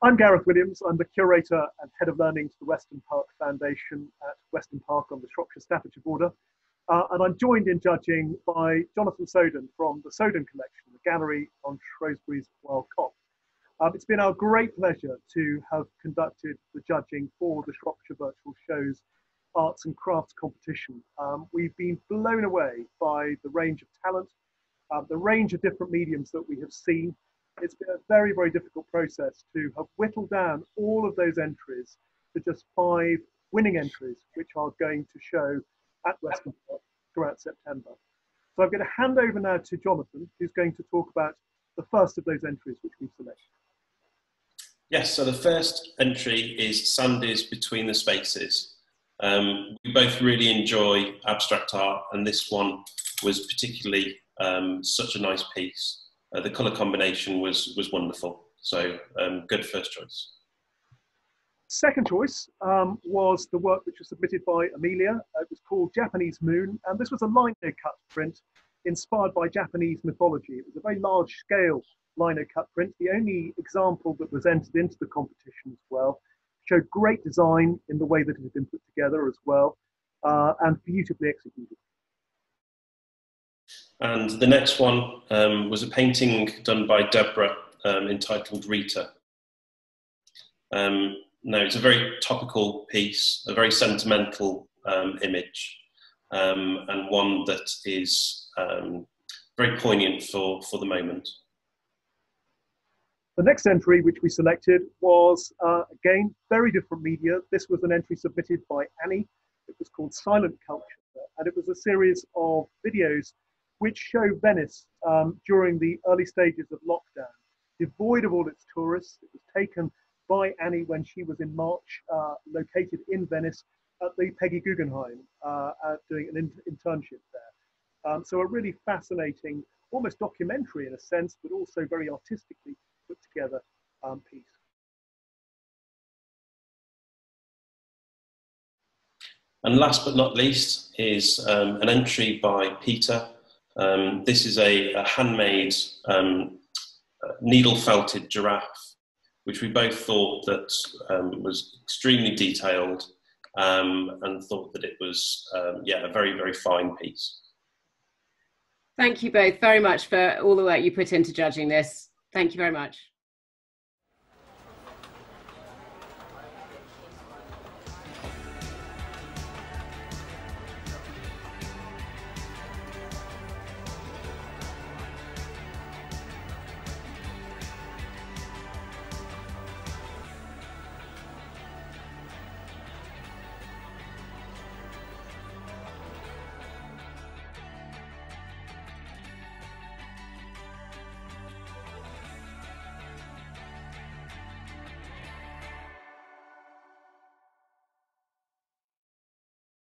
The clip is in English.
I'm Gareth Williams. I'm the curator and head of learning to the Weston Park Foundation at Weston Park on the Shropshire Staffordshire border. Uh, and I'm joined in judging by Jonathan Soden from the Soden Collection, the gallery on Shrewsbury's Wyle Cop. Um, it's been our great pleasure to have conducted the judging for the Shropshire Virtual Shows Arts and Crafts competition. Um, we've been blown away by the range of talent, uh, the range of different mediums that we have seen. It's been a very, very difficult process to have whittled down all of those entries to just five winning entries, which are going to show at Weston Park throughout September. So I'm going to hand over now to Jonathan, who's going to talk about the first of those entries which we've selected. Yes, so the first entry is Sandy's Between the Spaces. Um, we both really enjoy abstract art, and this one was particularly um, such a nice piece. Uh, the colour combination was, was wonderful, so um, good first choice. Second choice um, was the work which was submitted by Amelia. It was called Japanese Moon, and this was a lino cut print inspired by Japanese mythology. It was a very large scale lino cut print, the only example that was entered into the competition as well. Showed great design in the way that it had been put together as well, uh, and beautifully executed. And the next one um, was a painting done by Deborah um, entitled Rita. Um, no, it's a very topical piece, a very sentimental um, image, um, and one that is um, very poignant for, for the moment. The next entry which we selected was, uh, again, very different media. This was an entry submitted by Annie. It was called Silent Culture, and it was a series of videos which show Venice um, during the early stages of lockdown, devoid of all its tourists. It was taken by Annie when she was in March, uh, located in Venice at the Peggy Guggenheim, uh, doing an in- internship there. Um, so a really fascinating, almost documentary in a sense, but also very artistically put together um, piece. And last but not least is um, an entry by Peter. Um, this is a, a handmade um, needle felted giraffe which we both thought that um, was extremely detailed um, and thought that it was, um, yeah, a very, very fine piece. Thank you both very much for all the work you put into judging this. Thank you very much.